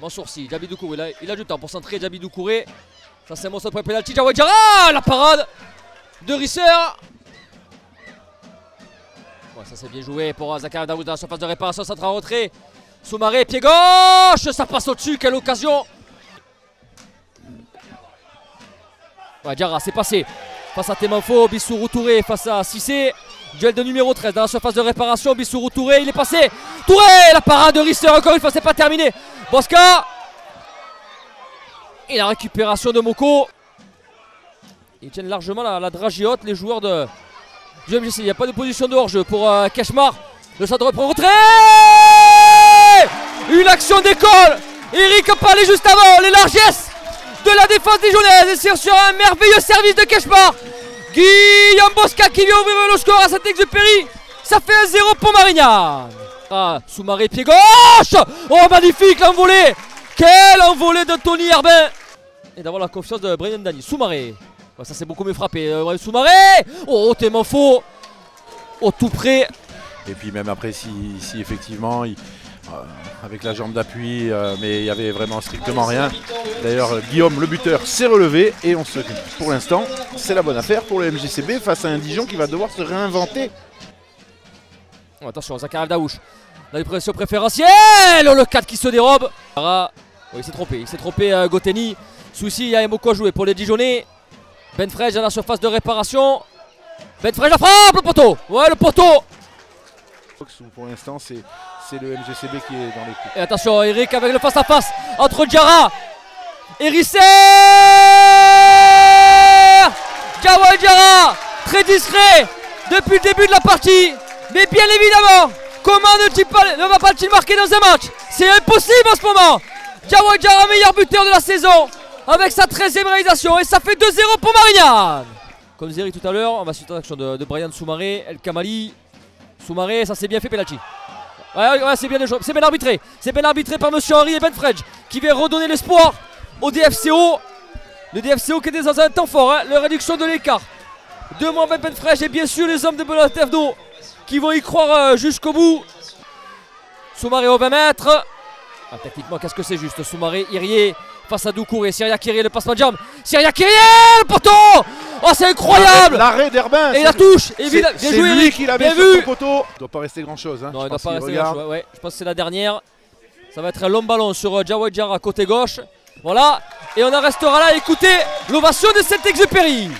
Mansourci, Djabi Doucouré, il a, il a du temps pour centrer Djabi Doucouré. Ça c'est monstre pour penalty. Jawad Jara, la parade de Risser. Ouais, ça c'est bien joué pour Zakaria Daoud dans la surface de réparation, centre en retrait. Soumaré, pied gauche, ça passe au-dessus, quelle occasion. Ouais, Diarra, c'est passé. Face à Temanfo, Bissourou Touré face à Cissé. Duel de numéro 13 dans la surface de réparation. Bissourou Touré, il est passé. Touré, la parade de Risser, encore une fois, c'est pas terminé. Bosca. Et la récupération de Moko. Ils tiennent largement la, la dragée haute, les joueurs de du MGC. Il n'y a pas de position de hors-jeu pour euh, Keshmar. Le centre reprend retrait. Une action d'école. Eric parlait juste avant. Les largesses de la défense dijonnaise. Et c'est sur un merveilleux service de Keshmar. Guillaume Bosca qui vient ouvrir le score à Saint-Exupéry. Ça fait un 0 pour Marignan. Ah, Soumaré pied gauche. Oh, magnifique l'envolée. Quelle envolée de Tony Herbin. Et d'avoir la confiance de Brian Dani. Soumaré. Ça c'est beaucoup mieux frappé. Euh, Soumaré. Oh, tellement faux. Oh, tout près. Et puis même après, si, effectivement, euh, avec la jambe d'appui, euh, mais il y avait vraiment strictement rien. D'ailleurs, Guillaume, le buteur, s'est relevé et on se, pour l'instant, c'est la bonne affaire pour le MJCB face à un Dijon qui va devoir se réinventer. Oh, attention, Zakaria Daouche. Dans les pressions préférentielles. Oh, le 4 qui se dérobe. Oh, il s'est trompé. Il s'est trompé, euh, Goteni. Souci, il y a Moko à jouer pour les Dijonais. Ben Frege dans la surface de réparation. Ben Frege la frappe, le poteau. Ouais, le poteau. Pour l'instant, c'est c'est le MJCB qui est dans les coups. Et attention, Eric avec le face-à-face entre Diarra et Risser Jawad Diarra, très discret depuis le début de la partie. Mais bien évidemment, comment ne, va pas-t-il marquer dans un match? C'est impossible en ce moment. Jawad meilleur buteur de la saison, avec sa 13e réalisation. Et ça fait 2-0 pour Marianne. Comme Zeri tout à l'heure, on va suivre l'action de, de Brian Soumaré, El Kamali. Soumaré, ça s'est bien fait, penalty. Ouais, c'est bien, c'est bien arbitré. C'est bien arbitré par Monsieur Henri et Ben Fredge qui vient redonner l'espoir au DFCO. Le DFCO qui est dans un temps fort, hein, la réduction de l'écart. Deux avec Ben Fredge et bien sûr les hommes de Belatevdo qui vont y croire euh, jusqu'au bout. Soumaré au 20 mètres. Ah, techniquement, qu'est-ce que c'est juste Soumaré, Irier face à Doucouré. Syria Kyrie, le passement de jambe. Syria Kyrie, le poteau Oh, c'est incroyable L'arrêt d'Herbin Et la touche Évidemment, bien joué, lui Eric. qui l'a Bien sur vu son poteau. Il doit pas rester grand chose. Hein. Non, Je il doit pas rester grand-chose, ouais, ouais. Je pense que c'est la dernière. Ça va être un long ballon sur euh, Jawad Jara côté gauche. Voilà. Et on en restera là à écouter l'ovation de Saint-Exupéry.